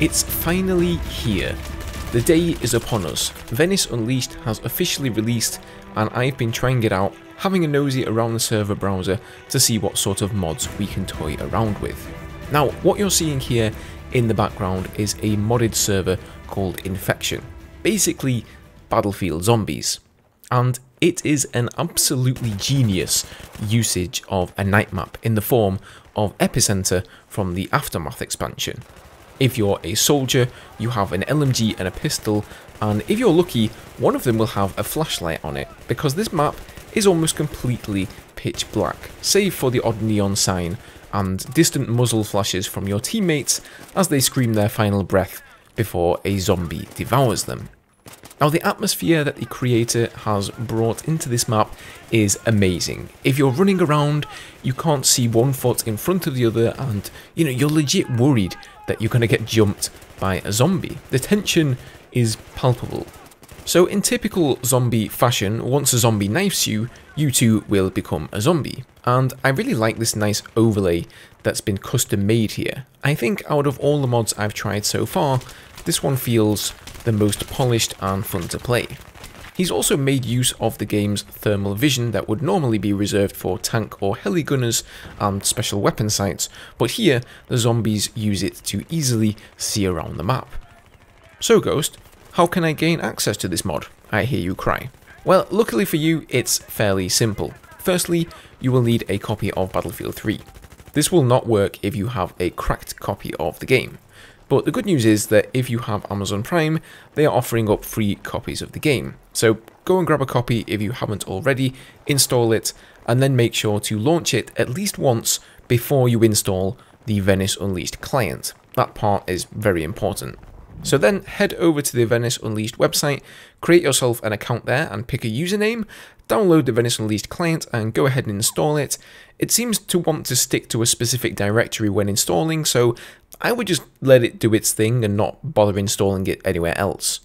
It's finally here. The day is upon us. Venice Unleashed has officially released and I've been trying it out, having a nosy around the server browser to see what sort of mods we can toy around with. Now, what you're seeing here in the background is a modded server called Infection. Basically, Battlefield Zombies. And it is an absolutely genius usage of a night map in the form of Epicenter from the Aftermath expansion. If you're a soldier, you have an LMG and a pistol, and if you're lucky, one of them will have a flashlight on it, because this map is almost completely pitch black, save for the odd neon sign and distant muzzle flashes from your teammates as they scream their final breath before a zombie devours them. Now the atmosphere that the creator has brought into this map is amazing. If you're running around, you can't see one foot in front of the other and you know, you're legit worried that you're going to get jumped by a zombie. The tension is palpable. So in typical zombie fashion, once a zombie knifes you, you too will become a zombie. And I really like this nice overlay that's been custom made here. I think out of all the mods I've tried so far, this one feels the most polished and fun to play. He's also made use of the game's thermal vision that would normally be reserved for tank or heli gunners and special weapon sights, but here the zombies use it to easily see around the map. So Ghost, how can I gain access to this mod? I hear you cry. Well, luckily for you, it's fairly simple. Firstly, you will need a copy of Battlefield 3. This will not work if you have a cracked copy of the game. But the good news is that if you have Amazon Prime, they are offering up free copies of the game. So go and grab a copy if you haven't already, install it, and then make sure to launch it at least once before you install the Venice Unleashed client. That part is very important. So then head over to the Venice Unleashed website, create yourself an account there and pick a username, download the Venice Unleashed client and go ahead and install it. It seems to want to stick to a specific directory when installing, so I would just let it do its thing and not bother installing it anywhere else.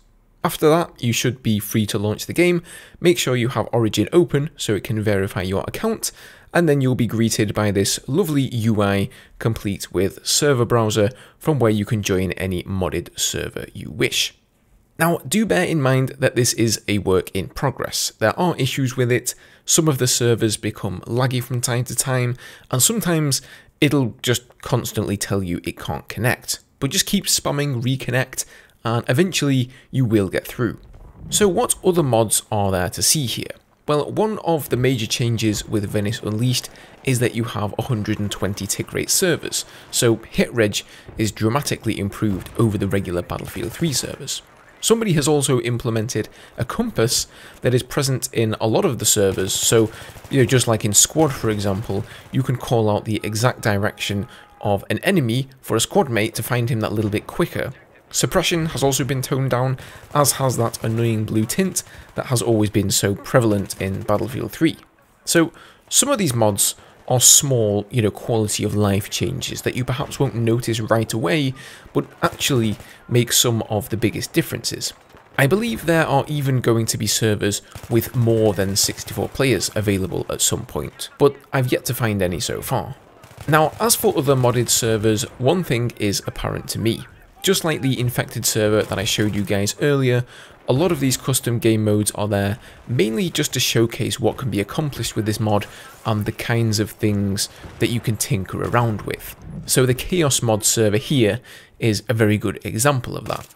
After that, you should be free to launch the game. Make sure you have Origin open so it can verify your account, and then you'll be greeted by this lovely UI complete with server browser from where you can join any modded server you wish. Now, do bear in mind that this is a work in progress. There are issues with it, some of the servers become laggy from time to time, and sometimes it'll just constantly tell you it can't connect. But just keep spamming reconnect, and eventually you will get through. So what other mods are there to see here? Well, one of the major changes with Venice Unleashed is that you have 120 tick rate servers, so hit reg is dramatically improved over the regular Battlefield 3 servers. Somebody has also implemented a compass that is present in a lot of the servers, so you know, just like in Squad for example, you can call out the exact direction of an enemy for a squad mate to find him that little bit quicker, Suppression has also been toned down, as has that annoying blue tint that has always been so prevalent in Battlefield 3. So some of these mods are small, you know, quality of life changes that you perhaps won't notice right away, but actually make some of the biggest differences. I believe there are even going to be servers with more than 64 players available at some point, but I've yet to find any so far. Now, as for other modded servers, one thing is apparent to me. Just like the infected server that I showed you guys earlier, a lot of these custom game modes are there mainly just to showcase what can be accomplished with this mod and the kinds of things that you can tinker around with. So the Chaos mod server here is a very good example of that.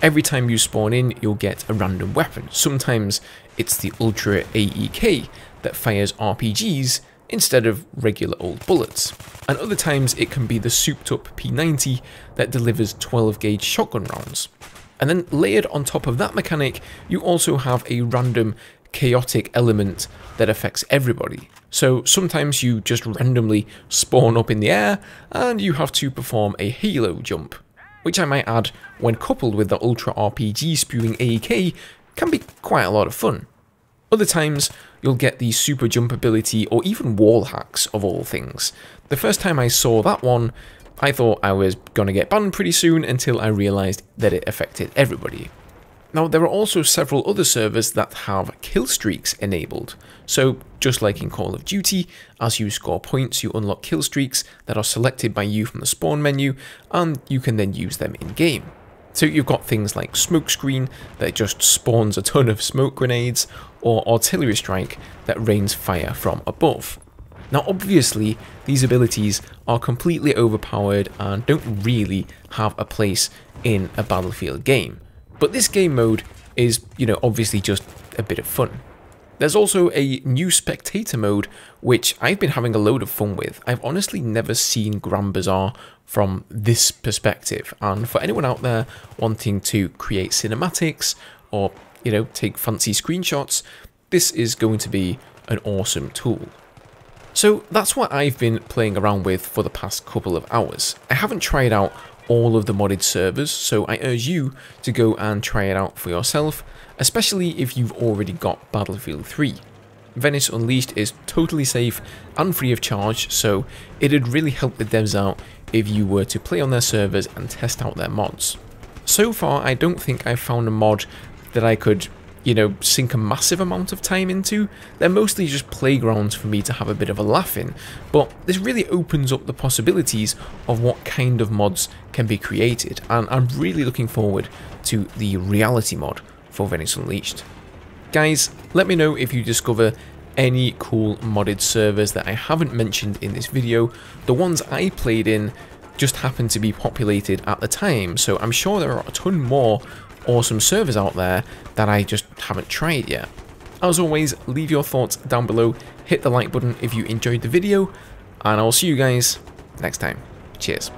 Every time you spawn in, you'll get a random weapon. Sometimes it's the Ultra AEK that fires RPGs instead of regular old bullets. And other times it can be the souped up P90 that delivers 12 gauge shotgun rounds. And then layered on top of that mechanic, you also have a random chaotic element that affects everybody. So sometimes you just randomly spawn up in the air and you have to perform a halo jump, which I might add when coupled with the Ultra RPG spewing AEK can be quite a lot of fun. Other times, you'll get the super jump ability or even wall hacks of all things. The first time I saw that one, I thought I was going to get banned pretty soon until I realised that it affected everybody. Now, there are also several other servers that have kill streaks enabled. So, just like in Call of Duty, as you score points, you unlock kill streaks that are selected by you from the spawn menu, and you can then use them in game. So you've got things like Smokescreen that just spawns a ton of smoke grenades, or Artillery Strike that rains fire from above. Now obviously, these abilities are completely overpowered and don't really have a place in a Battlefield game. But this game mode is, you know, obviously just a bit of fun. There's also a new spectator mode, which I've been having a load of fun with. I've honestly never seen Grand Bazaar from this perspective, and for anyone out there wanting to create cinematics or, you know, take fancy screenshots, this is going to be an awesome tool. So that's what I've been playing around with for the past couple of hours. I haven't tried out all of the modded servers, so I urge you to go and try it out for yourself, especially if you've already got Battlefield 3. Venice Unleashed is totally safe and free of charge, so it'd really help the devs out if you were to play on their servers and test out their mods. So far, I don't think I've found a mod that I could you know, sink a massive amount of time into. They're mostly just playgrounds for me to have a bit of a laugh in, but this really opens up the possibilities of what kind of mods can be created, and I'm really looking forward to the reality mod for Venice Unleashed. Guys, let me know if you discover any cool modded servers that I haven't mentioned in this video. The ones I played in just happened to be populated at the time, so I'm sure there are a ton more awesome servers out there that I just haven't tried yet. As always, leave your thoughts down below, hit the like button if you enjoyed the video, and I'll see you guys next time. Cheers.